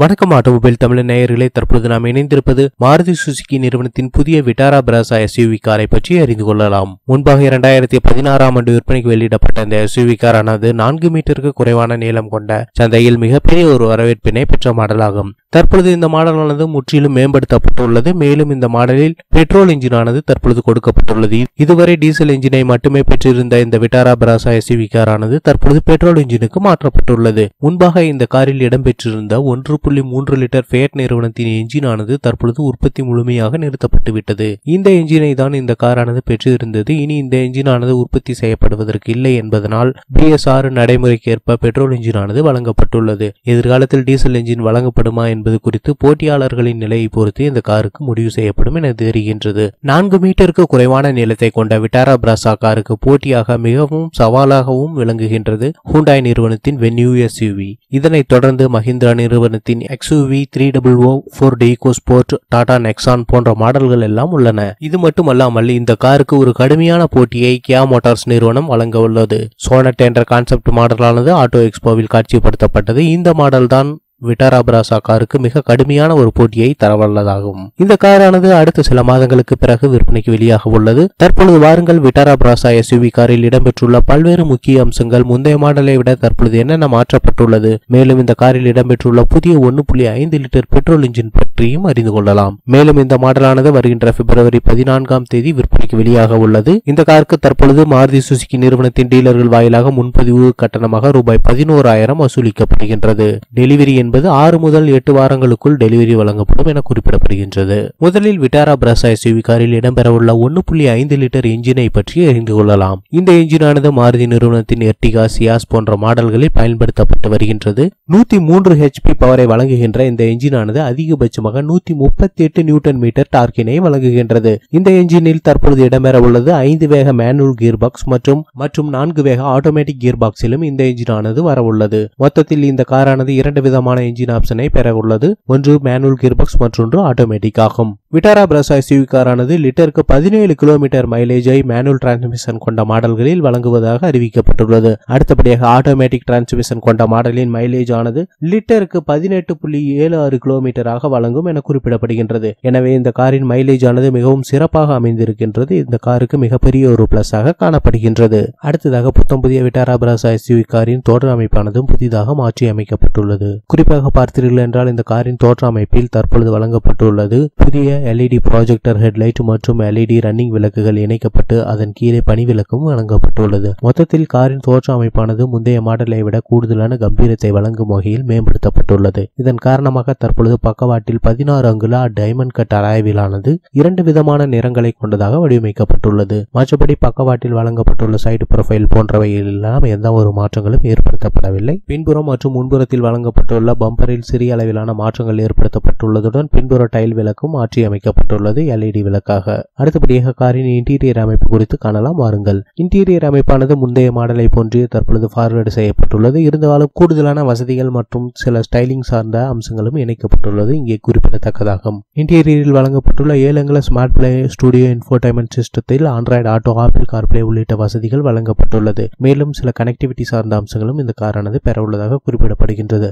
வணக்கம். ஆட்டோமொபைல் தமிழ் நேயர்களே தற்பொழுது நாம் இணைந்திருப்பது மாருதி சுசுகி நிறுவனத்தின் புதிய விட்டாரா பிராசா எஸ்யூவி காரை பற்றி அறிந்து கொள்ளலாம். முன்பாக இரண்டாயிரத்தி பதினாறாம் ஆண்டு விற்பனைக்கு வெளியிடப்பட்ட இந்த எஸ்யூவி காரானது நான்கு மீட்டருக்கு குறைவான நீளம் கொண்ட சந்தையில் மிகப்பெரிய ஒரு வரவேற்பினை பெற்ற மாடலாகும். தற்பொழுது இந்த மாடலானது முற்றிலும் மேம்படுத்தப்பட்டுள்ளது. மேலும் இந்த மாடலில் பெட்ரோல் இன்ஜினானது தற்பொழுது கொடுக்கப்பட்டுள்ளது. இதுவரை டீசல் இன்ஜினை மட்டுமே பெற்றிருந்த இந்த விட்டாரா பிராசா எஸ்யூவி காரானது தற்பொழுது பெட்ரோல் இன்ஜினுக்கு மாற்றப்பட்டுள்ளது. முன்பாக இந்த காரில் இடம்பெற்றிருந்த ஒன்று புள்ளி மூன்று லிட்டர் ஃபேட் நிறுவனத்தின் என்ஜினானது தற்பொழுது உற்பத்தி முழுமையாக நிறுத்தப்பட்டுவிட்டது இந்த என்ஜினை தான் இந்த காரானது பெற்றிருந்தது. இனி இந்த என்ஜினானது உற்பத்தி செய்யப்படுவதற்கு இல்லை என்பதனால் பிஎஸ்ஆர் நடைமுறைக்கேற்ப பெட்ரோல் என்ஜினானது வழங்கப்பட்டுள்ளது. எதிர்காலத்தில் டீசல் என்ஜின் வழங்கப்படுமா என்பது குறித்து போட்டியாளர்களின் நிலையை பொறுத்து இந்த காருக்கு முடிவு செய்யப்படும் என தெரிகின்றது. நான்கு மீட்டருக்கு குறைவான நீளத்தை கொண்ட விட்டாரா பிராசா காருக்கு போட்டியாக மிகவும் சவாலாகவும் விளங்குகின்றது. ஹூண்டாய் நிறுவனத்தின் வென்யூ எஸ்யூவி இதனைத் தொடர்ந்து மஹிந்திரா நிறுவனத்தின் XUV three double O four Tigor sport Tata Nexon போன்ற மாடல்கள் எல்லாம் உள்ளன. இது மட்டுமல்லாமல் இந்த காருக்கு ஒரு கடுமையான போட்டியை கியா மோட்டார்ஸ் நிறுவனம் வழங்க உள்ளது. சோனட் என்ற கான்செப்ட் மாடலானது ஆட்டோ எக்ஸ்போவில் காட்சிப்படுத்தப்பட்டது. இந்த மாடல் தான் விட்டாரா பிராசா காருக்கு மிக கடுமையான ஒரு போட்டியை தரவல்லதாகும். இந்த காரானது அடுத்த சில மாதங்களுக்கு பிறகு விற்பனைக்கு வெளியாக உள்ளது. தற்பொழுது வாருங்கள் விட்டாரா பிராசா எஸ்யூவி காரில் இடம்பெற்றுள்ள பல்வேறு முக்கிய அம்சங்கள் முந்தைய மாடலை விட தற்பொழுது என்னென்ன மாற்றப்பட்டுள்ளது? மேலும் இந்த காரில் இடம்பெற்றுள்ள புதிய ஒன்று புள்ளி ஐந்து லிட்டர் பெட்ரோல் இன்ஜின் பற்றியும் அறிந்து கொள்ளலாம். மேலும் இந்த மாடலானது வருகின்ற பிப்ரவரி பதினான்காம் தேதி விற்பனைக்கு வெளியாக உள்ளது. இந்த காருக்கு தற்பொழுது மாருதி சுசுகி நிறுவனத்தின் டீலர்கள் வாயிலாக முன்பதிவு கட்டணமாக ரூபாய் பதினோராயிரம் வசூலிக்கப்படுகின்றது. டெலிவரி என்பது ஆறு முதல் எட்டு வாரங்களுக்குள் டெலிவரி வழங்கப்படும் என குறிப்பிடப்படுகின்றது. முதலில் விட்டாரா பிரசா எஸ்யூவி காரில் இடம்பெறவுள்ள ஒன்று புள்ளி ஐந்து லிட்டர் என்ஜினை பற்றி அறிந்து கொள்ளலாம். இந்த என்ஜினானது மாருதி நிறுவனத்தின் எர்டிகா சியாஸ் போன்ற மாடல்களில் பயன்படுத்தப்பட்டு வருகின்றது. நூத்தி மூன்று ஹெச்பி பவரை வழங்குகின்ற இந்த என்ஜினானது அதிகபட்சமாக நூத்தி முப்பத்தி எட்டு நியூட்டன் மீட்டர் டார்க்கினை வழங்குகின்றது. இந்த என்ஜினில் தற்பொழுது இடம்பெற உள்ளது ஐந்து வேக மேனுவல் கியர் பாக்ஸ் மற்றும் மற்றும் நான்கு வேக ஆட்டோமேட்டிக் கியர் பாக்ஸிலும் இந்த என்ஜினானது வரவுள்ளது. மொத்தத்தில் இந்த காரானது இரண்டு விதமான விதமான இன்ஜின் ஆப்ஷனை பெற உள்ளது ஒன்று மேனுவல் கியர்பாக்ஸ் மற்றொன்று ஆட்டோமேட்டிக் ஆகும். விட்டாரா பிரசா எஸ்யூவி காரானது லிட்டருக்கு பதினேழு கிலோமீட்டர் மைலேஜை மேனுவல் டிரான்ஸ்மிஷன் கொண்ட மாடல்களில் வழங்குவதாக அறிவிக்கப்பட்டுள்ளது. அடுத்தபடியாக ஆட்டோமேட்டிக் டிரான்ஸ்மிஷன் கொண்ட மாடலின் மைலேஜ் ஆனது லிட்டருக்கு பதினெட்டு புள்ளி ஏழு ஆறு கிலோமீட்டராக வழங்கும் என குறிப்பிடப்படுகின்றது. எனவே இந்த காரின் மைலேஜ் ஆனது மிகவும் சிறப்பாக அமைந்திருக்கின்றது. இந்த காருக்கு மிகப்பெரிய ஒரு பிளஸ் ஆக காணப்படுகின்றது. அடுத்ததாக புத்தம் புதிய விட்டாரா பிரசா எஸ்யூவி காரின் தொடர் அமைப்பானதும் புதிதாக மாற்றி அமைக்கப்பட்டுள்ளது குறிப்பாக பார்த்தீர்கள் என்றால் இந்த காரின் தோற்ற அமைப்பில் தற்பொழுது வழங்கப்பட்டுள்ளது. புதிய எல்இடி ப்ராஜெக்டர் ஹெட்லைட் மற்றும் எல்இடி ரன்னிங் விளக்குகள் இணைக்கப்பட்டு அதன் கீழே பணி விளக்கும் வழங்கப்பட்டுள்ளது. மொத்தத்தில் காரின் தோற்ற அமைப்பானது முந்தைய மாடலை விட கூடுதலான கம்பீரத்தை வழங்கும் வகையில் மேம்படுத்தப்பட்டுள்ளது. இதன் காரணமாக தற்பொழுது பக்கவாட்டில் பதினாறு அங்குலா டைமண்ட் கட் அலாய்விலானது இரண்டு விதமான நிறங்களை கொண்டதாக வடிவமைக்கப்பட்டுள்ளது. மற்றபடி பக்கவாட்டில் வழங்கப்பட்டுள்ள சைடு ப்ரொஃபைல் போன்றவை எல்லாம் எந்த ஒரு மாற்றங்களும் ஏற்படுத்தப்படவில்லை. பின்புறம் மற்றும் முன்புறத்தில் வழங்கப்பட்டுள்ள பம்பரில் சிறிய அளவிலான மாற்றங்கள் ஏற்படுத்தப்பட்டுள்ளதுடன் பின்புற டைல் விளக்கும் மாற்றி அமைக்கப்பட்டுள்ளது எல்இடி விளக்காக. அடுத்தபடியாக காரின் இன்டீரியர் அமைப்பு குறித்து காணலாம். வாருங்கள். இன்டீரியர் அமைப்பானது முந்தைய மாடலை போன்று தற்பொழுது ஃபார்வேர்டு செய்யப்பட்டுள்ளது. இருந்தாலும் கூடுதலான வசதிகள் மற்றும் சில ஸ்டைலிங் சார்ந்த அம்சங்களும் இணைக்கப்பட்டுள்ளது. இங்கே குறிப்பிடத்தக்கதாகும். இன்டீரியரில் வழங்கப்பட்டுள்ள ஏழங்கல ஸ்மார்ட் பிளே ஸ்டுடியோ இன்ஃபோடைன்மெண்ட் சிஸ்டத்தில் ஆண்ட்ராய்டு ஆட்டோ ஆப்பிள் கார்பிளே உள்ளிட்ட வசதிகள் வழங்கப்பட்டுள்ளது. மேலும் சில கனெக்டிவிட்டி சார்ந்த அம்சங்களும் இந்த காரானது பெற உள்ளதாக குறிப்பிடப்படுகின்றது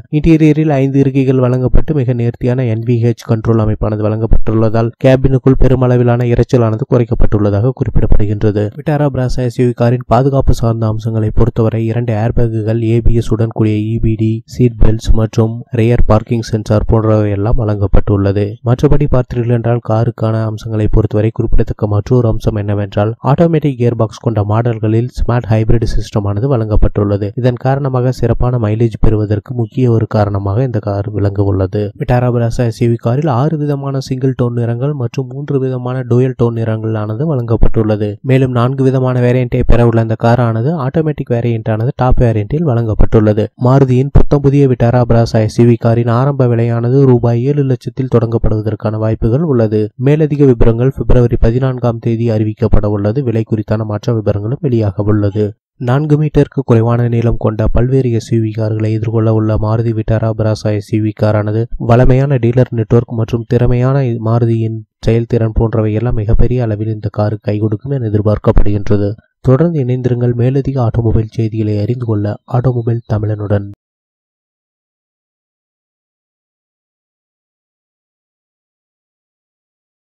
பேரில் ஐந்து இருக்கைகள் வழங்கப்பட்டு மிக நேர்த்தியான என்விஹெச் கண்ட்ரோல் அமைப்பானது வழங்கப்பட்டுள்ளதால் கேபினுக்குள் பெருமளவிலான இரைச்சலானது குறைக்கப்பட்டுள்ளதாக குறிப்பிடப்படுகின்றது. விட்டாரா பிராசா எஸ்யூவி காரின் பாதுகாப்பு சார்ந்த அம்சங்களை பொறுத்தவரை இரண்டு ஏர்பேக்குகள் ஏபிஎஸ் உடன் கூடிய இபிடி சீட் பெல்ட்ஸ் மற்றும் ரியர் பார்க்கிங் சென்சார் போன்றவை எல்லாம் வழங்கப்பட்டுள்ளது. மற்றபடி பார்த்தீர்கள் என்றால் காருக்கான அம்சங்களை பொறுத்தவரை குறிப்பிடத்தக்க மற்றொரு அம்சம் என்னவென்றால் ஆட்டோமேட்டிக் கியர் பாக்ஸ் கொண்ட மாடல்களில் ஸ்மார்ட் ஹைபிரிட் சிஸ்டமானது வழங்கப்பட்டுள்ளது. இதன் காரணமாக சிறப்பான மைலேஜ் பெறுவதற்கு முக்கிய ஒரு காரணம் வாகனமாக இந்த கார் விளங்க உள்ளது. விட்டாரா பிராசா எஸ்யூவி காரில் ஆறு விதமான சிங்கிள் டோன் நிறங்கள் மற்றும் மூன்று விதமான டூயல் டோன் நிறங்களானது வழங்கப்பட்டுள்ளது. மேலும் நான்கு விதமான வேரியண்டை பெற உள்ள இந்த காரானது ஆட்டோமேட்டிக் வேரியண்டானது டாப் வேரியண்டில் வழங்கப்பட்டுள்ளது. மாருதியின் புத்தம் புதிய விட்டாரா பிராசா எஸ்யூவி காரின் ஆரம்ப விலையானது ரூபாய் ஏழு லட்சத்தில் தொடங்கப்படுவதற்கான வாய்ப்புகள் உள்ளது. மேலதிக விபரங்கள் பிப்ரவரி பதினான்காம் தேதி அறிவிக்கப்பட உள்ளது விலை குறித்தான மற்ற விபரங்களும் வெளியாக உள்ளது நான்கு மீட்டருக்கு குறைவான நீளம் கொண்ட பல்வேறு எஸ்யூவி கார்களை எதிர்கொள்ள உள்ள மாருதி விட்டாரா பிராசா எஸ்யூவி காரானது வளமையான டீலர் நெட்வொர்க் மற்றும் திறமையான மாருதியின் செயல்திறன் போன்றவை எல்லாம் மிகப்பெரிய அளவில் இந்த காரு கை கொடுக்கும் என எதிர்பார்க்கப்படுகின்றது. தொடர்ந்து இணைந்திருங்கள் மேலதிக ஆட்டோமொபைல் செய்திகளை அறிந்து கொள்ள ஆட்டோமொபைல் தமிழனுடன்.